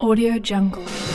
Audio Jungle.